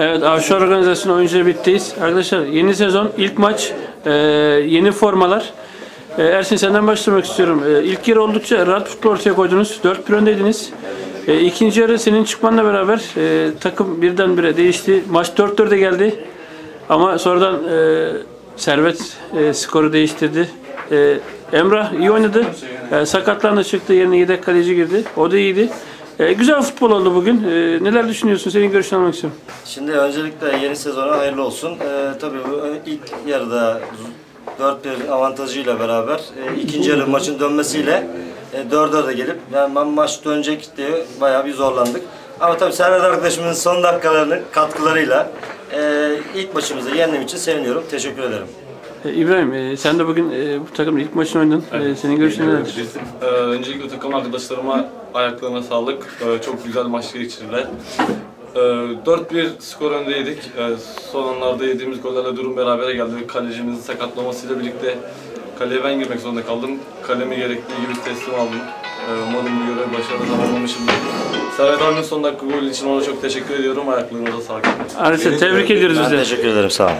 Evet, Avşa Organizasyonu oyuncuları bittiyiz. Arkadaşlar yeni sezon, ilk maç, e, yeni formalar. E, Ersin senden başlamak istiyorum. E, ilk yarı oldukça rahat futbol ortaya koydunuz. 4-1 öndeydiniz. E, ikinci yarı senin çıkmanla beraber e, takım birdenbire değişti. Maç 4-4'e geldi. Ama sonradan e, Servet e, skoru değiştirdi. E, Emrah iyi oynadı. E, sakatlandı çıktı. Yerine yedek kaleci girdi. O da iyiydi. E, güzel futbol oldu bugün. E, neler düşünüyorsun? Senin görüşünü almak istiyorum. Şimdi öncelikle yeni sezona hayırlı olsun. Ee, tabii bu ilk yarıda 4-1 avantajıyla beraber e, ikinci yarı maçın dönmesiyle e, 4-4'e gelip yani ben maç dönecek diye bayağı bir zorlandık. Ama tabii Serhat arkadaşımın son dakikalarının katkılarıyla e, ilk maçımızı yendiğim için seviniyorum. Teşekkür ederim. E, İbrahim e, sen de bugün e, bu takımın ilk maçını oynadın. E, senin görüşün neler? Ee, öncelikle takım arkadaşlarıma ayaklarına sağlık. Ee, çok güzel maç geçirdiler. Ee, 4-1 skor öndeydik. Ee, son anlarda yediğimiz gollerle durum berabere geldi. Kalecimizin sakatlamasıyla birlikte kaleye ben girmek zorunda kaldım. Kalemi gerektiği gibi teslim aldım. Ee, umarım bu görevi başarılı tamamlamışımdır. Servet abinin son dakika golü için ona çok teşekkür ediyorum. Ayaklarınıza sağlık. Arisa tebrik ediyoruz Ben biz de. teşekkür ederim. Sağ olun.